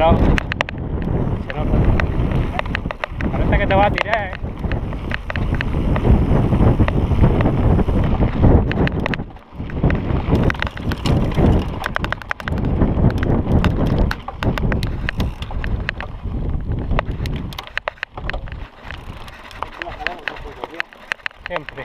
cuidado. Se nota. Parece que te va a tirar, eh. Siempre.